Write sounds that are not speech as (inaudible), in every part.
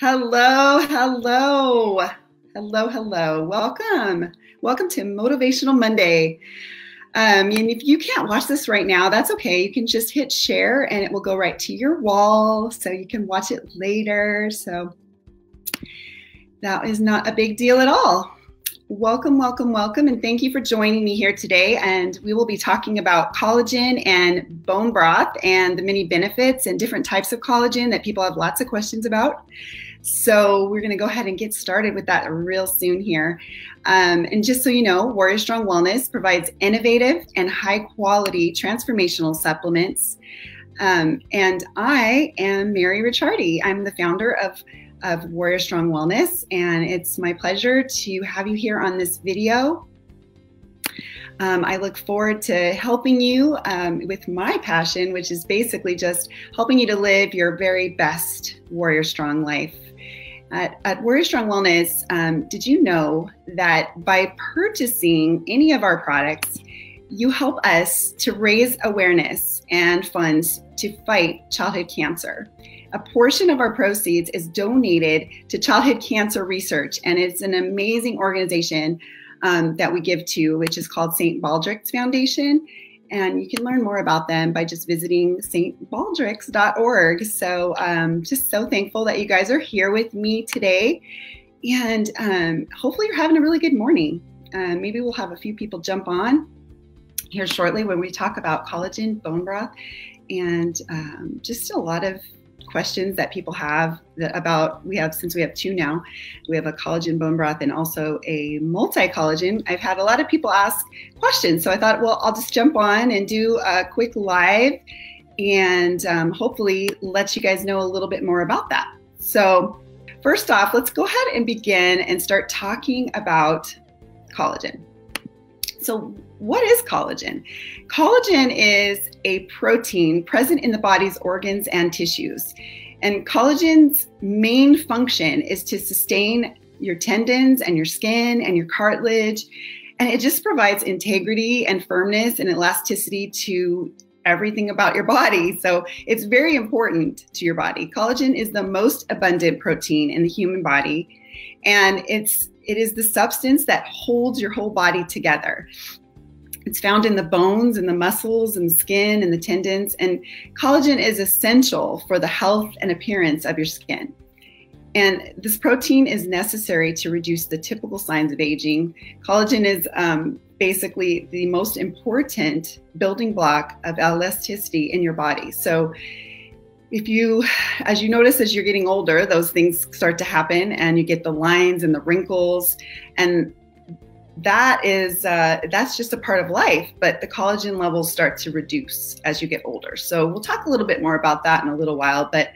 Hello, hello, hello, hello. Welcome. Welcome to Motivational Monday. Um, and if you can't watch this right now, that's okay. You can just hit share and it will go right to your wall so you can watch it later. So that is not a big deal at all. Welcome, welcome, welcome, and thank you for joining me here today. And we will be talking about collagen and bone broth and the many benefits and different types of collagen that people have lots of questions about. So we're going to go ahead and get started with that real soon here. Um, and just so you know, Warrior Strong Wellness provides innovative and high quality transformational supplements. Um, and I am Mary Ricciardi. I'm the founder of of Warrior Strong Wellness, and it's my pleasure to have you here on this video. Um, I look forward to helping you um, with my passion, which is basically just helping you to live your very best Warrior Strong life. At, at Warrior Strong Wellness, um, did you know that by purchasing any of our products, you help us to raise awareness and funds to fight childhood cancer? A portion of our proceeds is donated to childhood cancer research, and it's an amazing organization um, that we give to, which is called St. Baldrick's Foundation. And you can learn more about them by just visiting stbaldricks.org. So, um, just so thankful that you guys are here with me today. And um, hopefully, you're having a really good morning. Uh, maybe we'll have a few people jump on here shortly when we talk about collagen, bone broth, and um, just a lot of questions that people have about we have since we have two now we have a collagen bone broth and also a multi collagen i've had a lot of people ask questions. So i thought well i'll just jump on and do a quick live and um, hopefully let you guys know a little bit more about that. So first off let's go ahead and begin and start talking about collagen. So what is collagen? Collagen is a protein present in the body's organs and tissues. And collagen's main function is to sustain your tendons and your skin and your cartilage. And it just provides integrity and firmness and elasticity to everything about your body. So it's very important to your body. Collagen is the most abundant protein in the human body. And it's it is the substance that holds your whole body together. It's found in the bones and the muscles and the skin and the tendons. And collagen is essential for the health and appearance of your skin. And this protein is necessary to reduce the typical signs of aging. Collagen is um, basically the most important building block of elasticity in your body. So, if you, as you notice as you're getting older, those things start to happen and you get the lines and the wrinkles. And that is uh, that's just a part of life but the collagen levels start to reduce as you get older. So we'll talk a little bit more about that in a little while but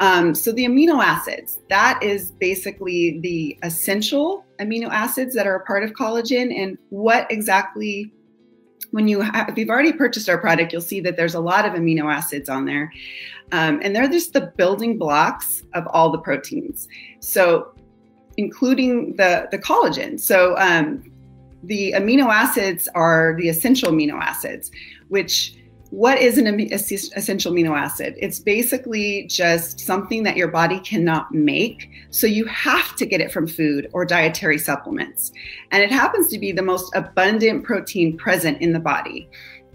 um, so the amino acids that is basically the essential amino acids that are a part of collagen. And what exactly when you have, if you've already purchased our product you'll see that there's a lot of amino acids on there. Um, and they're just the building blocks of all the proteins. So including the the collagen. So um, the amino acids are the essential amino acids, which what is an essential amino acid? It's basically just something that your body cannot make. So you have to get it from food or dietary supplements. And it happens to be the most abundant protein present in the body.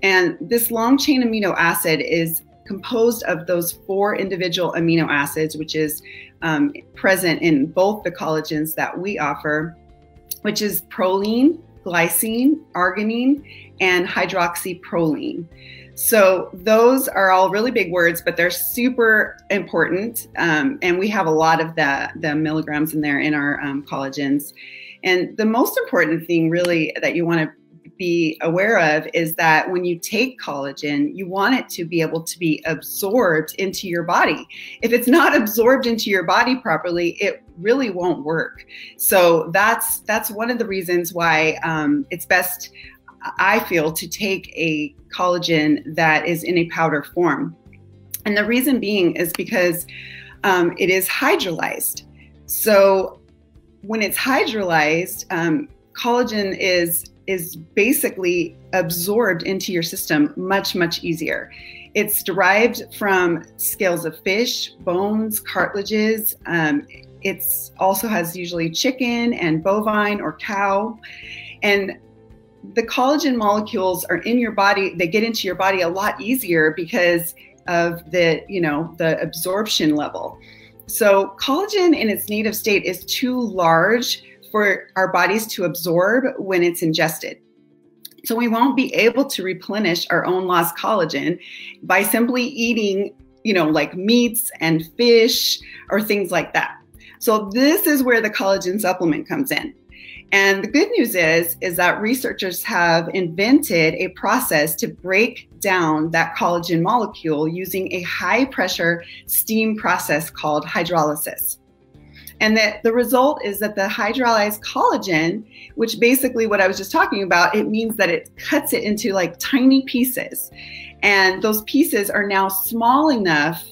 And this long chain amino acid is composed of those four individual amino acids, which is um, present in both the collagens that we offer, which is proline, glycine, arginine, and hydroxyproline. So those are all really big words, but they're super important. Um, and we have a lot of the, the milligrams in there in our um, collagens. And the most important thing really that you want to be aware of is that when you take collagen, you want it to be able to be absorbed into your body. If it's not absorbed into your body properly, it really won't work. So that's that's one of the reasons why um, it's best, I feel, to take a collagen that is in a powder form. And the reason being is because um, it is hydrolyzed. So when it's hydrolyzed, um, collagen is is basically absorbed into your system much, much easier. It's derived from scales of fish, bones, cartilages. Um, it's also has usually chicken and bovine or cow. And the collagen molecules are in your body, they get into your body a lot easier because of the, you know, the absorption level. So collagen in its native state is too large for our bodies to absorb when it's ingested. So we won't be able to replenish our own lost collagen by simply eating, you know, like meats and fish or things like that. So this is where the collagen supplement comes in. And the good news is is that researchers have invented a process to break down that collagen molecule using a high pressure steam process called hydrolysis. And that the result is that the hydrolyzed collagen, which basically what I was just talking about, it means that it cuts it into like tiny pieces. And those pieces are now small enough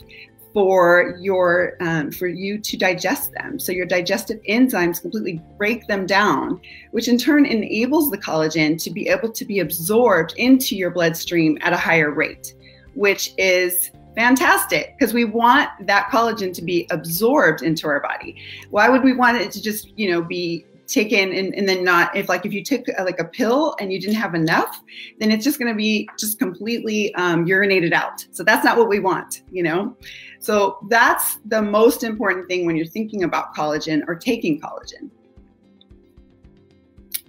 for your um, for you to digest them. So your digestive enzymes completely break them down, which in turn enables the collagen to be able to be absorbed into your bloodstream at a higher rate, which is fantastic because we want that collagen to be absorbed into our body. Why would we want it to just, you know, be taken and, and then not if like if you took a, like a pill and you didn't have enough then it's just going to be just completely um, urinated out so that's not what we want you know so that's the most important thing when you're thinking about collagen or taking collagen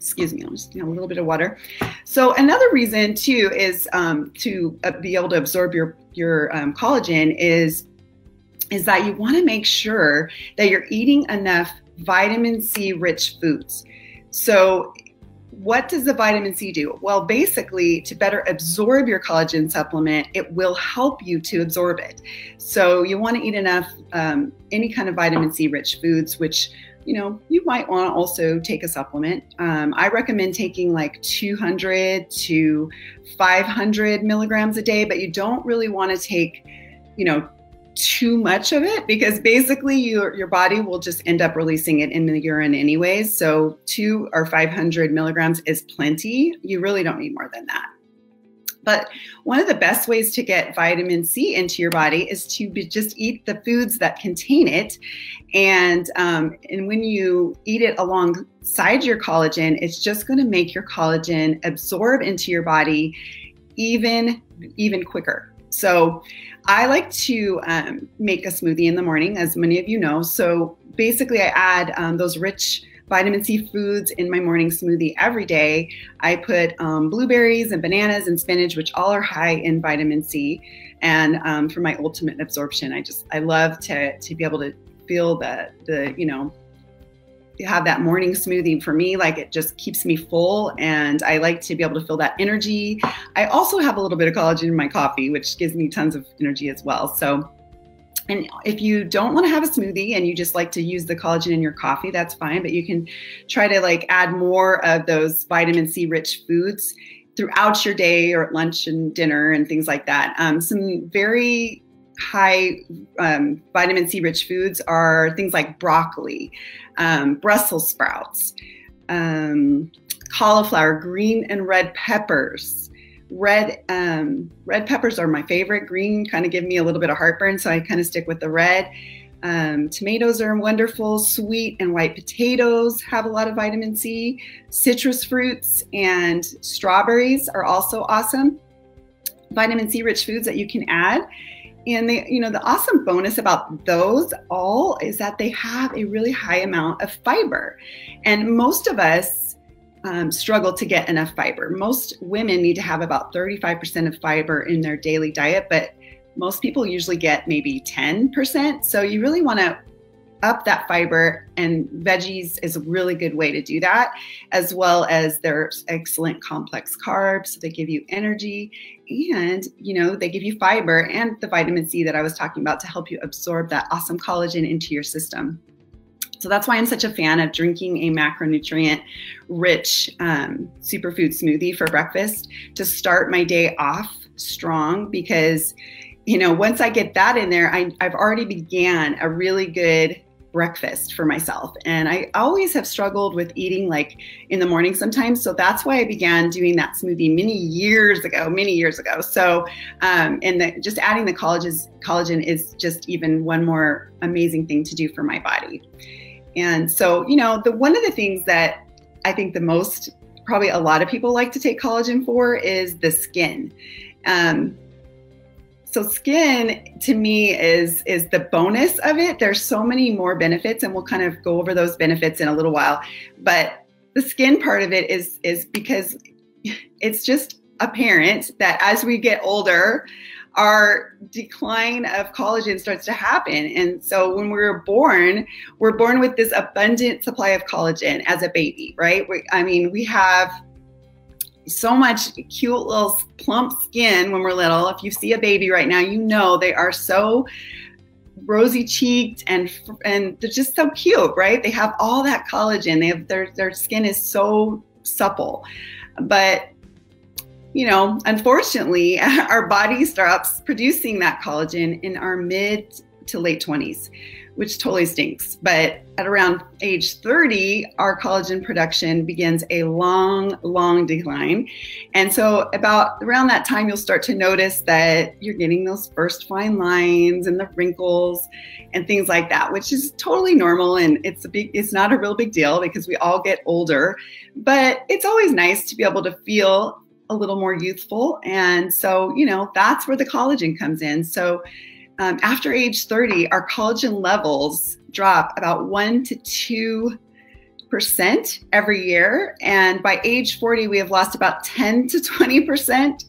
excuse me, I'm just getting a little bit of water. So another reason too is um, to uh, be able to absorb your your um, collagen is is that you want to make sure that you're eating enough vitamin C rich foods. So, what does the vitamin C do? Well, basically, to better absorb your collagen supplement, it will help you to absorb it. So, you want to eat enough, um, any kind of vitamin C rich foods, which you know, you might want to also take a supplement. Um, I recommend taking like 200 to 500 milligrams a day, but you don't really want to take, you know, too much of it because basically your, your body will just end up releasing it in the urine anyways. So two or 500 milligrams is plenty. You really don't need more than that. But one of the best ways to get vitamin C into your body is to just eat the foods that contain it. And, um, and when you eat it alongside your collagen, it's just going to make your collagen absorb into your body even, even quicker. So I like to um, make a smoothie in the morning, as many of you know. So basically, I add um, those rich vitamin C foods in my morning smoothie every day. I put um, blueberries and bananas and spinach, which all are high in vitamin C. And um, for my ultimate absorption, I just I love to to be able to feel the the you know have that morning smoothie for me like it just keeps me full and i like to be able to feel that energy i also have a little bit of collagen in my coffee which gives me tons of energy as well so and if you don't want to have a smoothie and you just like to use the collagen in your coffee that's fine but you can try to like add more of those vitamin c rich foods throughout your day or at lunch and dinner and things like that um, some very high um, vitamin C rich foods are things like broccoli, um, Brussels sprouts, um, cauliflower, green and red peppers. Red um, red peppers are my favorite. Green kind of give me a little bit of heartburn, so I kind of stick with the red. Um, tomatoes are wonderful. Sweet and white potatoes have a lot of vitamin C. Citrus fruits and strawberries are also awesome. Vitamin C rich foods that you can add. And the, you know, the awesome bonus about those all is that they have a really high amount of fiber. And most of us um, struggle to get enough fiber. Most women need to have about 35% of fiber in their daily diet, but most people usually get maybe 10%. So you really want to up that fiber and veggies is a really good way to do that as well as there's excellent complex carbs so they give you energy and you know they give you fiber and the vitamin c that i was talking about to help you absorb that awesome collagen into your system so that's why i'm such a fan of drinking a macronutrient rich um, superfood smoothie for breakfast to start my day off strong because you know once i get that in there I, i've already began a really good breakfast for myself. And I always have struggled with eating like in the morning sometimes. So that's why I began doing that smoothie many years ago, many years ago. So, um, and the, just adding the collagen, collagen is just even one more amazing thing to do for my body. And so, you know, the one of the things that I think the most probably a lot of people like to take collagen for is the skin. Um, so skin to me is is the bonus of it. There's so many more benefits, and we'll kind of go over those benefits in a little while. But the skin part of it is is because it's just apparent that as we get older, our decline of collagen starts to happen. And so when we're born, we're born with this abundant supply of collagen as a baby, right? We, I mean, we have so much cute little plump skin when we're little. If you see a baby right now, you know they are so rosy cheeked and and they're just so cute, right? They have all that collagen. They have their their skin is so supple. But you know, unfortunately, (laughs) our body stops producing that collagen in our mid to late 20s which totally stinks. But at around age 30, our collagen production begins a long, long decline. And so, about around that time, you'll start to notice that you're getting those first fine lines and the wrinkles and things like that, which is totally normal. And it's a big, it's not a real big deal because we all get older. But it's always nice to be able to feel a little more youthful. And so, you know, that's where the collagen comes in. So, um, after age 30, our collagen levels drop about one to two percent every year, and by age 40, we have lost about 10 to 20 percent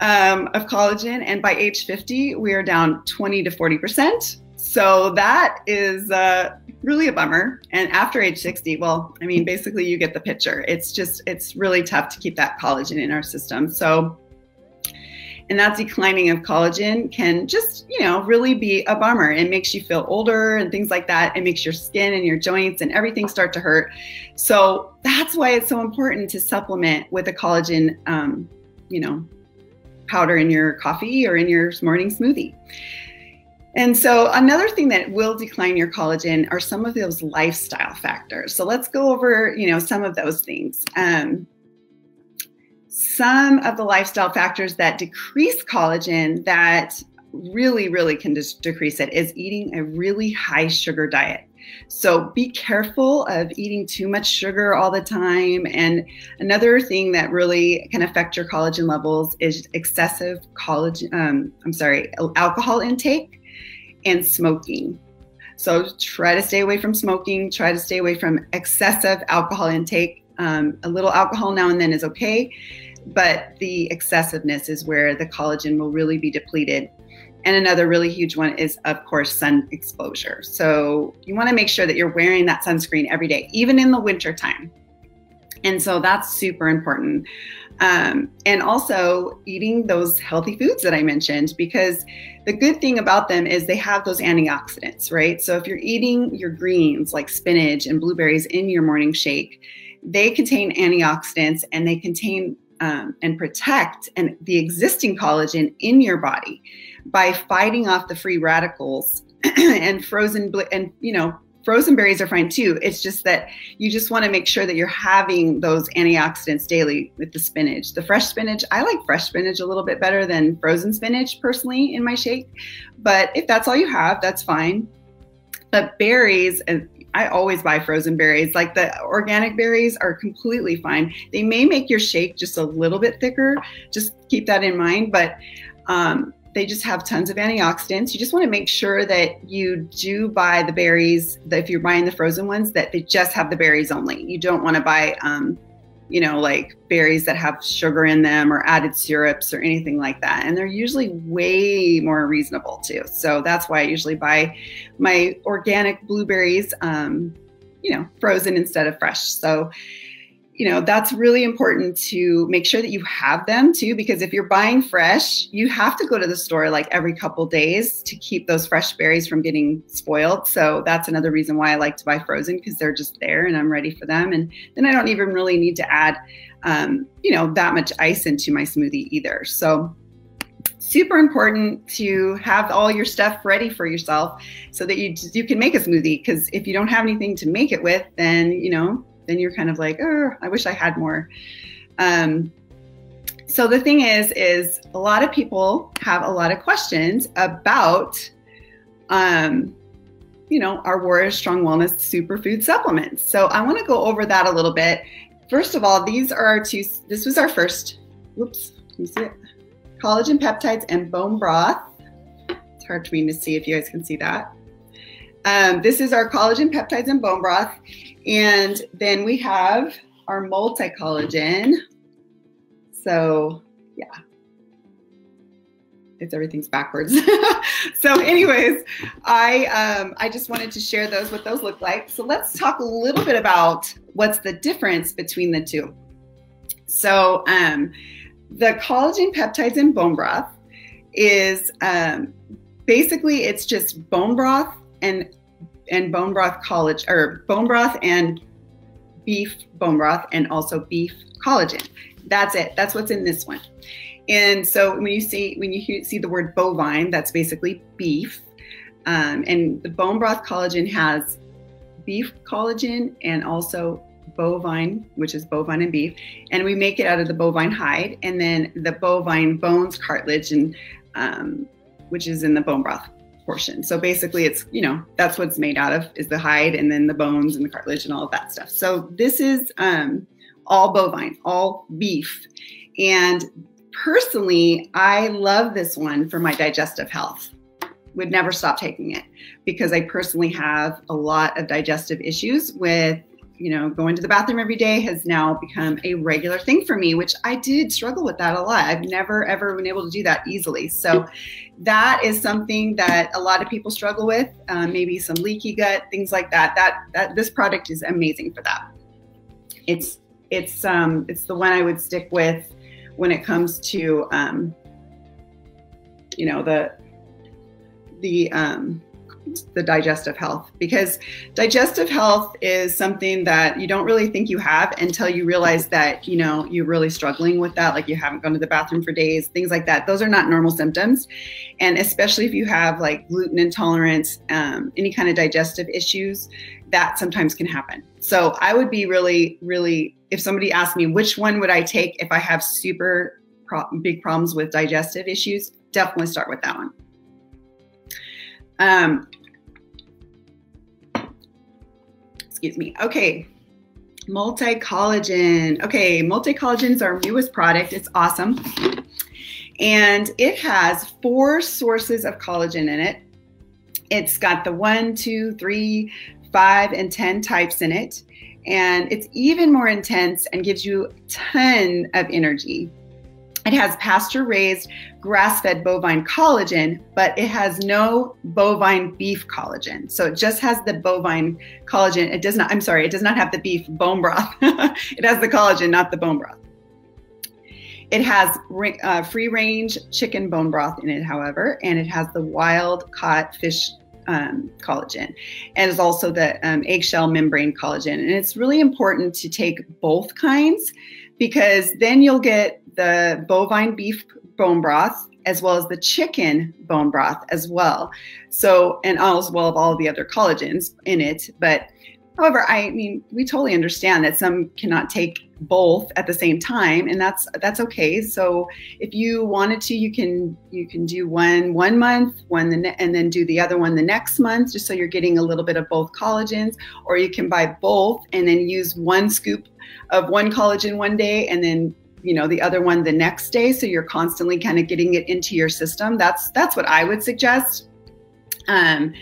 um, of collagen, and by age 50, we are down 20 to 40 percent. So that is uh, really a bummer. And after age 60, well, I mean, basically, you get the picture. It's just, it's really tough to keep that collagen in our system. So and that declining of collagen can just, you know, really be a bummer. It makes you feel older and things like that. It makes your skin and your joints and everything start to hurt. So that's why it's so important to supplement with a collagen, um, you know, powder in your coffee or in your morning smoothie. And so another thing that will decline your collagen are some of those lifestyle factors. So let's go over, you know, some of those things. Um, some of the lifestyle factors that decrease collagen that really, really can just decrease it is eating a really high sugar diet. So be careful of eating too much sugar all the time. And another thing that really can affect your collagen levels is excessive collagen, um, I'm sorry, alcohol intake and smoking. So try to stay away from smoking, try to stay away from excessive alcohol intake. Um, a little alcohol now and then is okay but the excessiveness is where the collagen will really be depleted. And another really huge one is, of course, sun exposure. So you want to make sure that you're wearing that sunscreen every day, even in the winter time. And so that's super important. Um, and also eating those healthy foods that I mentioned, because the good thing about them is they have those antioxidants, right? So if you're eating your greens like spinach and blueberries in your morning shake, they contain antioxidants and they contain um, and protect and the existing collagen in your body by fighting off the free radicals (clears throat) and frozen and you know frozen berries are fine too it's just that you just want to make sure that you're having those antioxidants daily with the spinach the fresh spinach i like fresh spinach a little bit better than frozen spinach personally in my shake but if that's all you have that's fine but berries and I always buy frozen berries. Like the organic berries are completely fine. They may make your shake just a little bit thicker. Just keep that in mind. But um, they just have tons of antioxidants. You just want to make sure that you do buy the berries. That if you're buying the frozen ones, that they just have the berries only. You don't want to buy um, you know, like berries that have sugar in them or added syrups or anything like that. And they're usually way more reasonable too. So that's why I usually buy my organic blueberries, um, you know, frozen instead of fresh. So you know that's really important to make sure that you have them too because if you're buying fresh you have to go to the store like every couple days to keep those fresh berries from getting spoiled. So that's another reason why i like to buy frozen because they're just there and i'm ready for them. And then i don't even really need to add um, you know that much ice into my smoothie either. So super important to have all your stuff ready for yourself so that you you can make a smoothie because if you don't have anything to make it with then you know then you're kind of like oh i wish i had more um, so the thing is is a lot of people have a lot of questions about um, you know our warrior strong wellness superfood supplements so i want to go over that a little bit first of all these are our two this was our first whoops can you see it collagen peptides and bone broth. It's hard for me to see if you guys can see that. Um, this is our collagen peptides and bone broth. And then we have our multi-collagen. So yeah, it's everything's backwards. (laughs) so anyways, I um, I just wanted to share those what those look like. So let's talk a little bit about what's the difference between the two. So um, the collagen peptides and bone broth is um, basically it's just bone broth and and bone broth collagen or bone broth and beef bone broth and also beef collagen. That's it. That's what's in this one. And so when you see when you see the word bovine, that's basically beef. Um, and the bone broth collagen has beef collagen and also bovine, which is bovine and beef, and we make it out of the bovine hide, and then the bovine bones, cartilage, and um, which is in the bone broth portion. So basically, it's you know that's what it's made out of is the hide, and then the bones and the cartilage and all of that stuff. So this is um, all bovine, all beef, and personally, I love this one for my digestive health would never stop taking it because I personally have a lot of digestive issues with you know, going to the bathroom every day has now become a regular thing for me, which I did struggle with that a lot. I've never ever been able to do that easily. So that is something that a lot of people struggle with, um, maybe some leaky gut, things like that. That that this product is amazing for that. It's it's um it's the one I would stick with when it comes to um you know the the um the digestive health because digestive health is something that you don't really think you have until you realize that you know you're really struggling with that like you haven't gone to the bathroom for days things like that. Those are not normal symptoms. And especially if you have like gluten intolerance um, any kind of digestive issues that sometimes can happen. So i would be really really if somebody asked me which one would i take if i have super pro- big problems with digestive issues definitely start with that one. Um, excuse me. Okay. Multi collagen. Okay, multi collagen is our newest product. It's awesome. And it has four sources of collagen in it. It's got the one, two, three, five, and 10 types in it. And it's even more intense and gives you a ton of energy. It has pasture raised grass fed bovine collagen, but it has no bovine beef collagen. So it just has the bovine collagen. It does not, I'm sorry, it does not have the beef bone broth. (laughs) it has the collagen, not the bone broth. It has uh, free range chicken bone broth in it, however, and it has the wild caught fish um, collagen and is also the um, eggshell membrane collagen. And it's really important to take both kinds because then you'll get the bovine beef bone broth as well as the chicken bone broth as well. So, and all as well of all the other collagens in it. But however, I mean, we totally understand that some cannot take both at the same time and that's that's okay so if you wanted to you can you can do one one month one the and then do the other one the next month just so you're getting a little bit of both collagens or you can buy both and then use one scoop of one collagen one day and then you know the other one the next day so you're constantly kind of getting it into your system. That's that's what i would suggest. Um,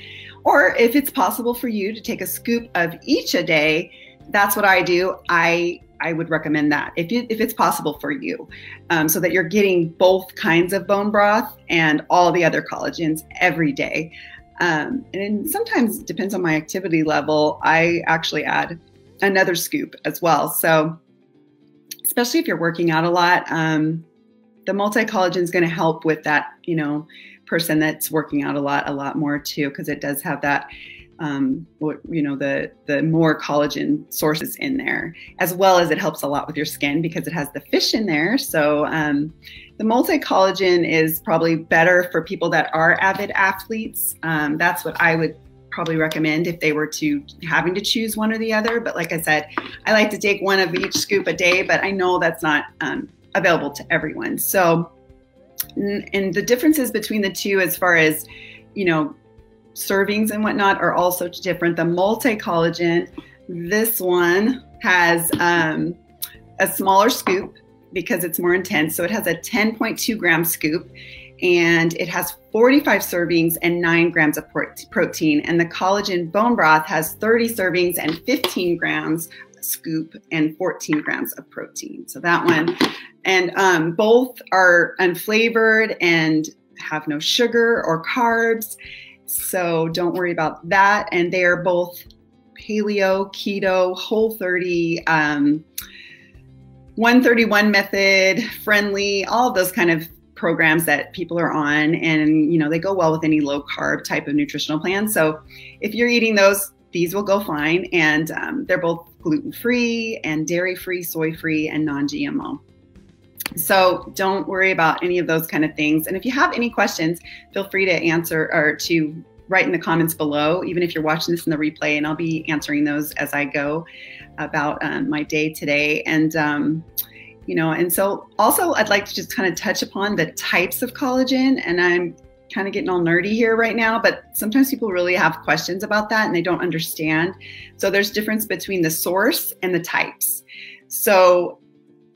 or if it's possible for you to take a scoop of each a day that's what i do. I i would recommend that if, you, if it's possible for you um, so that you're getting both kinds of bone broth and all the other collagens every day. Um, and sometimes depends on my activity level. I actually add another scoop as well. So especially if you're working out a lot, um, the multi collagen is going to help with that, you know, person that's working out a lot, a lot more too, because it does have that um, what you know the the more collagen sources in there, as well as it helps a lot with your skin because it has the fish in there. So um, the multi collagen is probably better for people that are avid athletes. Um, that's what I would probably recommend if they were to having to choose one or the other. But like I said, I like to take one of each scoop a day, but I know that's not um, available to everyone. So, and the differences between the two, as far as you know, servings and whatnot are also different. The multi collagen, this one has um, a smaller scoop because it's more intense. So it has a 10.2 gram scoop and it has 45 servings and 9 grams of protein. And the collagen bone broth has 30 servings and 15 grams scoop and 14 grams of protein. So that one, and um, both are unflavored and have no sugar or carbs. So don't worry about that. And they are both paleo, keto, whole 30, um, 131 method friendly, all of those kind of programs that people are on and you know they go well with any low carb type of nutritional plan so if you're eating those these will go fine and um, they're both gluten free and dairy free soy free and non-gmo so don't worry about any of those kind of things. And if you have any questions, feel free to answer or to write in the comments below, even if you're watching this in the replay, and I'll be answering those as I go about um, my day today. And, um, you know, and so also I'd like to just kind of touch upon the types of collagen. And I'm kind of getting all nerdy here right now, but sometimes people really have questions about that and they don't understand. So there's difference between the source and the types. So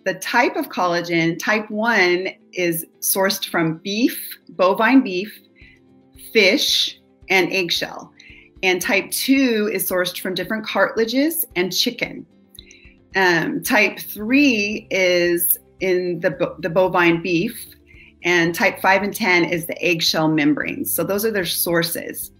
the type of collagen, type 1, is sourced from beef, bovine beef, fish, and eggshell. And type 2 is sourced from different cartilages and chicken. Um, type 3 is in the, the bovine beef, and type 5 and 10 is the eggshell membranes. So those are their sources.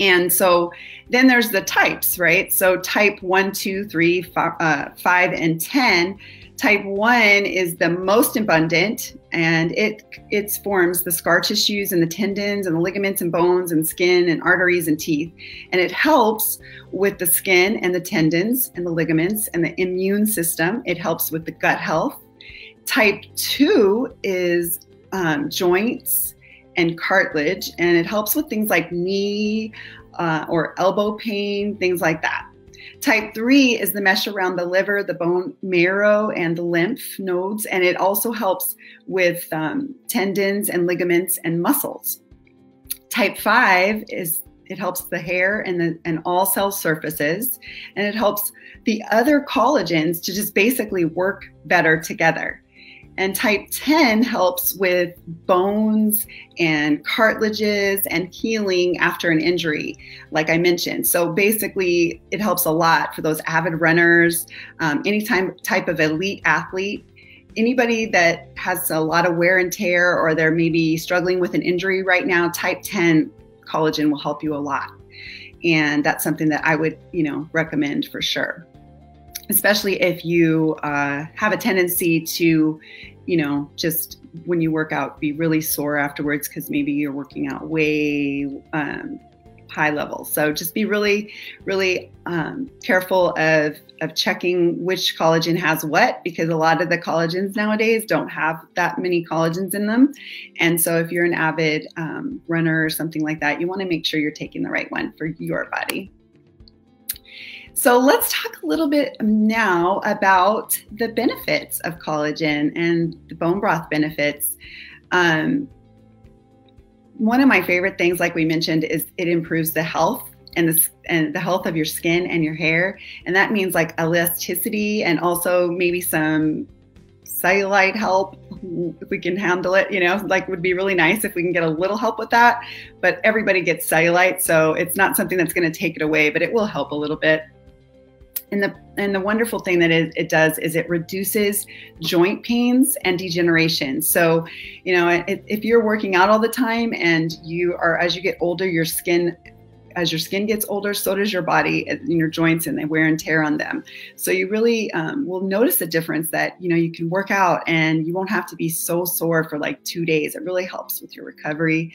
And so then there's the types, right? So type 1, 2, 3, five, uh, 5 and 10 Type 1 is the most abundant and it it forms the scar tissues and the tendons and the ligaments and bones and skin and arteries and teeth. And it helps with the skin and the tendons and the ligaments and the immune system. It helps with the gut health. Type 2 is um, joints and cartilage, and it helps with things like knee uh, or elbow pain, things like that. Type 3 is the mesh around the liver, the bone marrow, and the lymph nodes, and it also helps with um, tendons and ligaments and muscles. Type 5 is it helps the hair and the and all cell surfaces, and it helps the other collagens to just basically work better together. And type 10 helps with bones and cartilages and healing after an injury, like I mentioned. So basically, it helps a lot for those avid runners, um, any type of elite athlete. Anybody that has a lot of wear and tear or they're maybe struggling with an injury right now, type 10 collagen will help you a lot. And that's something that I would, you know, recommend for sure especially if you uh, have a tendency to, you know, just when you work out, be really sore afterwards because maybe you're working out way um, high level. So just be really, really um, careful of, of checking which collagen has what because a lot of the collagens nowadays don't have that many collagens in them. And so if you're an avid um, runner or something like that, you want to make sure you're taking the right one for your body. So let's talk a little bit now about the benefits of collagen and the bone broth benefits. Um, one of my favorite things, like we mentioned, is it improves the health and the, and the health of your skin and your hair. And that means like elasticity and also maybe some cellulite help if we can handle it you know like would be really nice if we can get a little help with that but everybody gets cellulite so it's not something that's going to take it away but it will help a little bit and the and the wonderful thing that it, it does is it reduces joint pains and degeneration. So, you know, if, if you're working out all the time and you are as you get older, your skin as your skin gets older, so does your body and your joints, and they wear and tear on them. So you really um, will notice a difference that you know you can work out and you won't have to be so sore for like two days. It really helps with your recovery.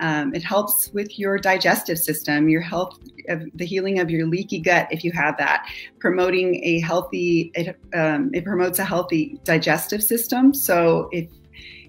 Um, it helps with your digestive system, your health, the healing of your leaky gut if you have that. Promoting a healthy, it, um, it promotes a healthy digestive system. So if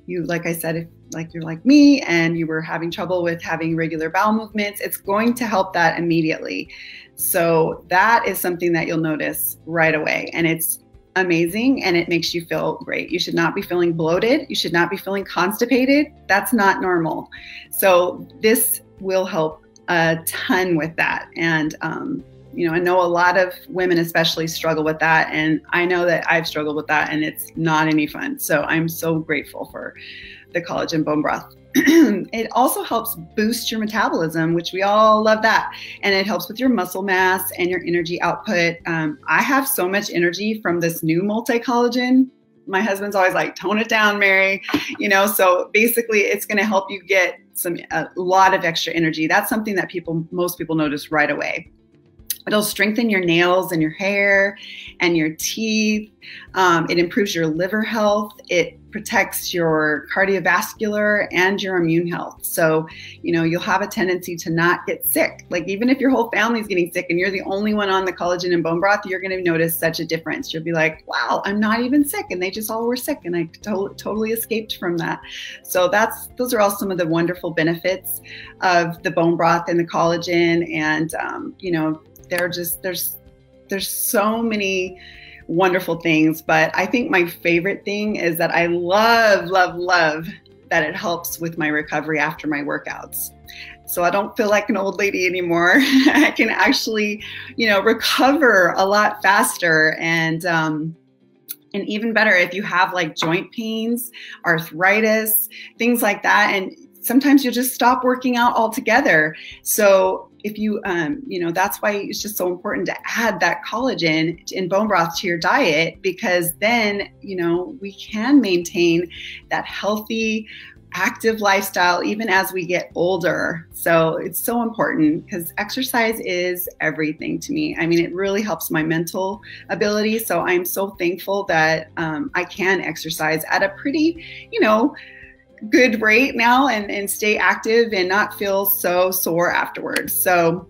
you, like I said, if like you're like me and you were having trouble with having regular bowel movements, it's going to help that immediately. So that is something that you'll notice right away. And it's amazing and it makes you feel great. You should not be feeling bloated. You should not be feeling constipated. That's not normal. So this will help a ton with that. And, um, you know, I know a lot of women especially struggle with that. And I know that I've struggled with that and it's not any fun. So I'm so grateful for the collagen bone broth. (clears throat) it also helps boost your metabolism, which we all love that. And it helps with your muscle mass and your energy output. Um, I have so much energy from this new multi collagen. My husband's always like, tone it down, Mary. You know, so basically, it's going to help you get some a lot of extra energy. That's something that people, most people notice right away. It'll strengthen your nails and your hair and your teeth. Um, it improves your liver health. It protects your cardiovascular and your immune health. So, you know, you'll have a tendency to not get sick. Like, even if your whole family's getting sick and you're the only one on the collagen and bone broth, you're going to notice such a difference. You'll be like, wow, I'm not even sick. And they just all were sick. And I to- totally escaped from that. So, that's, those are all some of the wonderful benefits of the bone broth and the collagen. And, um, you know, they're just, there's, there's so many wonderful things. But I think my favorite thing is that I love, love, love that it helps with my recovery after my workouts. So I don't feel like an old lady anymore. (laughs) I can actually, you know, recover a lot faster and, um, and even better if you have like joint pains, arthritis, things like that. And sometimes you'll just stop working out altogether. So if you um, you know that's why it's just so important to add that collagen in bone broth to your diet because then you know we can maintain that healthy active lifestyle even as we get older. So it's so important because exercise is everything to me. I mean it really helps my mental ability. So i'm so thankful that um, i can exercise at a pretty you know good rate now and, and stay active and not feel so sore afterwards. So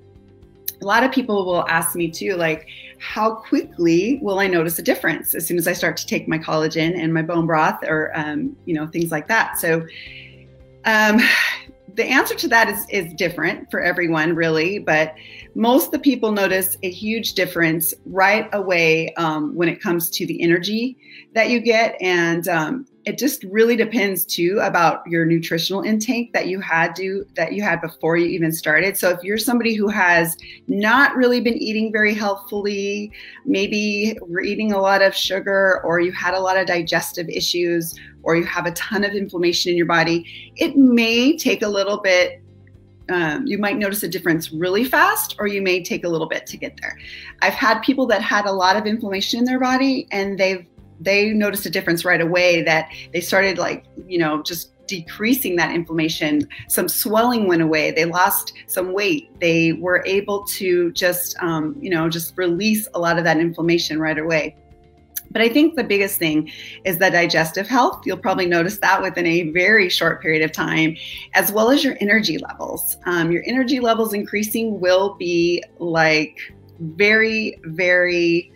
a lot of people will ask me too, like, how quickly will I notice a difference as soon as I start to take my collagen and my bone broth or, um, you know, things like that. So um, the answer to that is, is different for everyone, really, but most of the people notice a huge difference right away um, when it comes to the energy that you get. And um, it just really depends too about your nutritional intake that you had to that you had before you even started. So if you're somebody who has not really been eating very healthfully maybe we're eating a lot of sugar or you had a lot of digestive issues or you have a ton of inflammation in your body it may take a little bit um, you might notice a difference really fast or you may take a little bit to get there. I've had people that had a lot of inflammation in their body and they've they noticed a difference right away that they started like, you know, just decreasing that inflammation. Some swelling went away. They lost some weight. They were able to just, um, you know, just release a lot of that inflammation right away. But I think the biggest thing is the digestive health. You'll probably notice that within a very short period of time, as well as your energy levels. Um, your energy levels increasing will be like very, very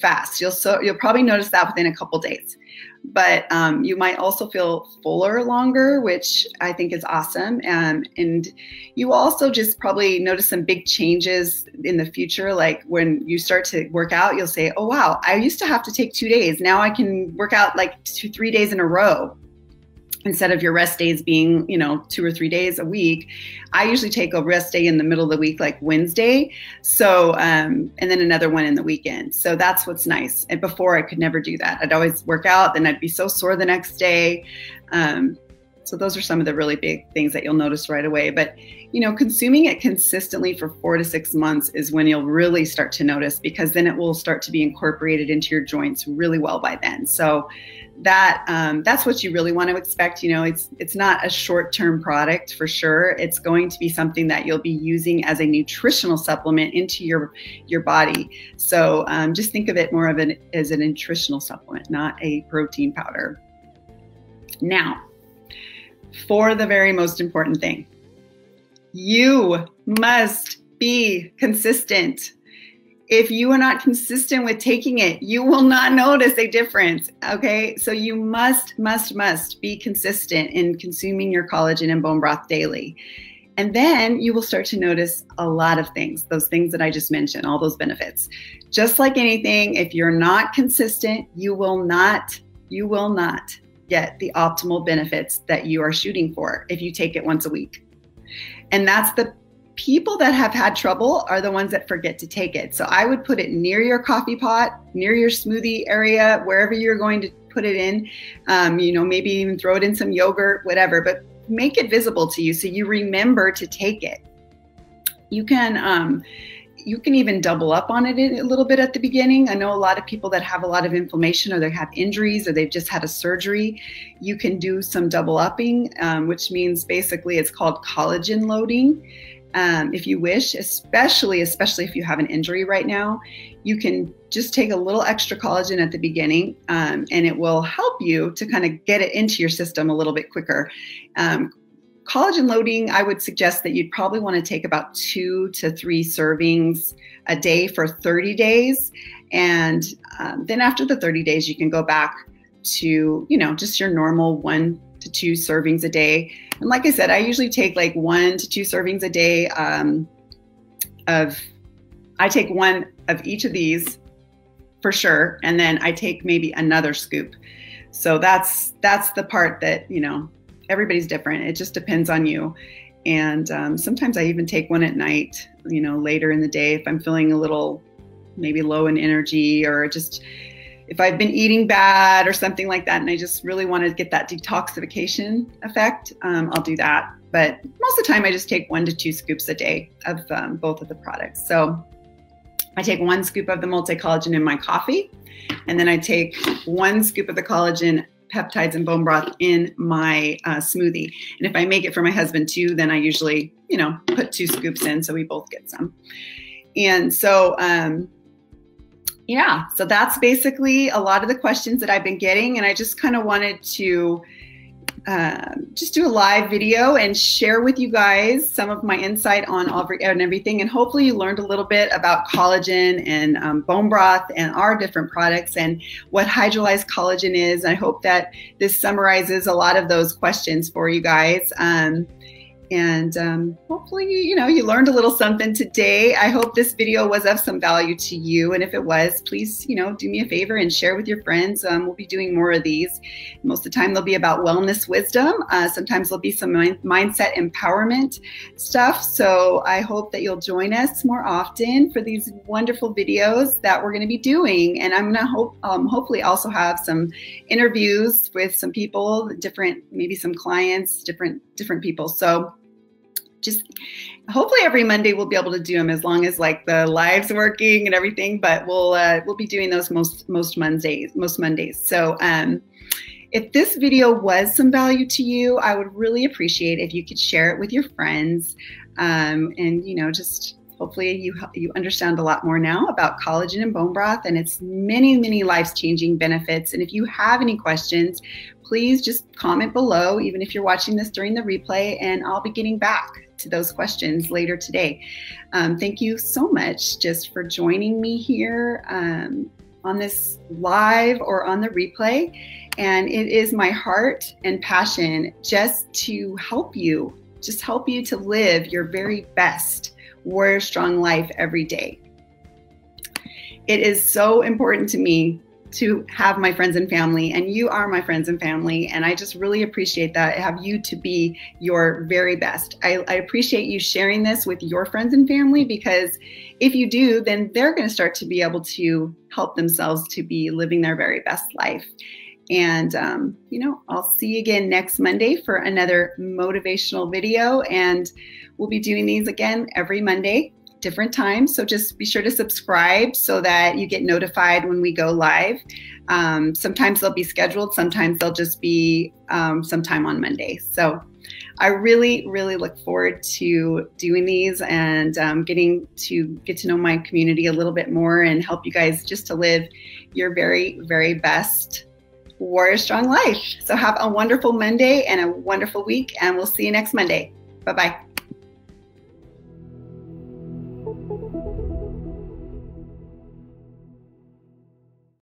fast. You'll so you'll probably notice that within a couple days. But um, you might also feel fuller longer, which I think is awesome. Um, and you also just probably notice some big changes in the future. Like when you start to work out, you'll say, "Oh wow, I used to have to take two days. Now I can work out like two, three days in a row." Instead of your rest days being you know two or three days a week i usually take a rest day in the middle of the week like wednesday. So um, and then another one in the weekend. So that's what's nice. And before i could never do that. I'd always work out then i'd be so sore the next day. Um, So those are some of the really big things that you'll notice right away. But you know, consuming it consistently for four to six months is when you'll really start to notice because then it will start to be incorporated into your joints really well by then. So that um, that's what you really want to expect. You know, it's it's not a short-term product for sure. It's going to be something that you'll be using as a nutritional supplement into your your body. So um, just think of it more of an as a nutritional supplement, not a protein powder. Now, for the very most important thing, you must be consistent if you are not consistent with taking it, you will not notice a difference. Okay. So you must, must, must be consistent in consuming your collagen and bone broth daily. And then you will start to notice a lot of things, those things that I just mentioned, all those benefits. Just like anything, if you're not consistent, you will not, you will not get the optimal benefits that you are shooting for if you take it once a week. And that's the people that have had trouble are the ones that forget to take it. So I would put it near your coffee pot, near your smoothie area, wherever you're going to put it in. Um, you know, maybe even throw it in some yogurt, whatever, but make it visible to you so you remember to take it. You can. Um, you can even double up on it a little bit at the beginning. I know a lot of people that have a lot of inflammation or they have injuries or they've just had a surgery. You can do some double upping, um, which means basically it's called collagen loading um, if you wish, especially especially if you have an injury right now. You can just take a little extra collagen at the beginning, um, and it will help you to kind of get it into your system a little bit quicker. Um, collagen loading, I would suggest that you'd probably want to take about two to three servings a day for 30 days. And um, then after the 30 days, you can go back to, you know, just your normal one to two servings a day. And like I said, I usually take like one to two servings a day um, of, I take one of each of these for sure. And then I take maybe another scoop. So that's, that's the part that, you know, everybody's different. It just depends on you. And um, sometimes I even take one at night, you know, later in the day if I'm feeling a little maybe low in energy or just if I've been eating bad or something like that, and I just really want to get that detoxification effect, um, I'll do that. But most of the time, I just take one to two scoops a day of um, both of the products. So I take one scoop of the multi collagen in my coffee, and then I take one scoop of the collagen peptides and bone broth in my uh, smoothie. And if I make it for my husband too, then I usually, you know, put two scoops in so we both get some. And so, um, yeah, so that's basically a lot of the questions that I've been getting. And I just kind of wanted to uh, just do a live video and share with you guys some of my insight on all and everything. And hopefully you learned a little bit about collagen and um, bone broth and our different products and what hydrolyzed collagen is. I hope that this summarizes a lot of those questions for you guys. Um, and um, hopefully, you know, you learned a little something today. I hope this video was of some value to you. And if it was, please, you know, do me a favor and share with your friends. Um, we'll be doing more of these. Most of the time, they'll be about wellness wisdom. Uh, sometimes there'll be some mind- mindset empowerment stuff. So I hope that you'll join us more often for these wonderful videos that we're going to be doing. And I'm going to hope, um, hopefully, also have some interviews with some people, different, maybe some clients, different, different people. So just hopefully every Monday we'll be able to do them as long as like the live's working and everything. But we'll uh, we'll be doing those most most Mondays most Mondays. So um, if this video was some value to you, I would really appreciate if you could share it with your friends, um, and you know just hopefully you you understand a lot more now about collagen and bone broth and its many many life changing benefits. And if you have any questions, please just comment below, even if you're watching this during the replay, and I'll be getting back to those questions later today. Um, thank you so much just for joining me here um, on this live or on the replay. And it is my heart and passion just to help you, just help you to live your very best warrior strong life every day. It is so important to me to have my friends and family, and you are my friends and family. And I just really appreciate that. I have you to be your very best. I, I appreciate you sharing this with your friends and family because if you do, then they're going to start to be able to help themselves to be living their very best life. And, um, you know, I'll see you again next Monday for another motivational video. And we'll be doing these again every Monday, different times. So just be sure to subscribe so that you get notified when we go live. Um, sometimes they'll be scheduled, sometimes they'll just be um, sometime on Monday. So I really, really look forward to doing these and um, getting to get to know my community a little bit more and help you guys just to live your very, very best Warrior Strong life. So have a wonderful Monday and a wonderful week, and we'll see you next Monday. Bye bye.